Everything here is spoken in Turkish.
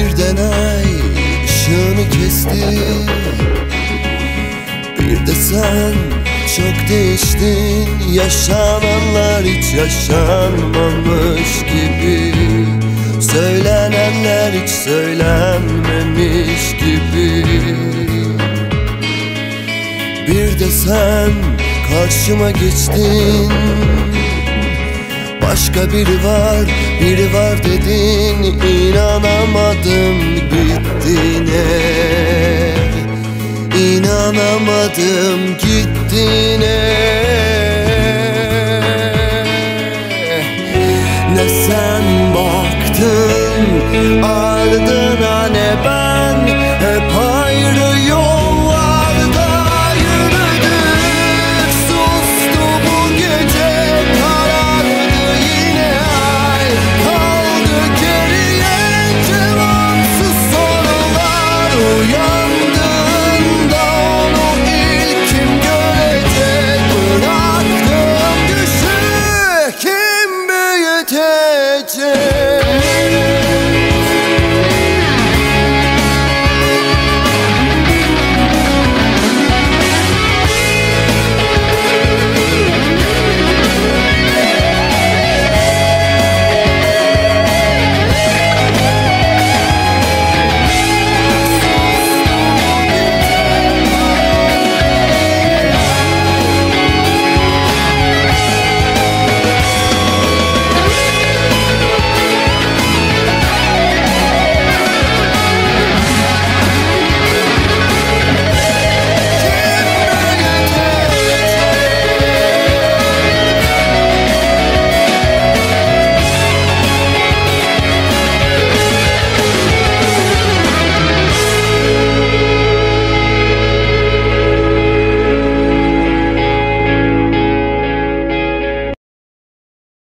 Birden ay ışığını kesti. Bir de sen çok değiştin Yaşananlar hiç yaşanmamış gibi. Söylenenler hiç söylenmemiş gibi. Bir de sen karşıma geçtin Başka biri var, biri var dedin İnanamadım gittiğine. İnanamadım gittiğine. Ne sen baktın ardına ne ben Yeah.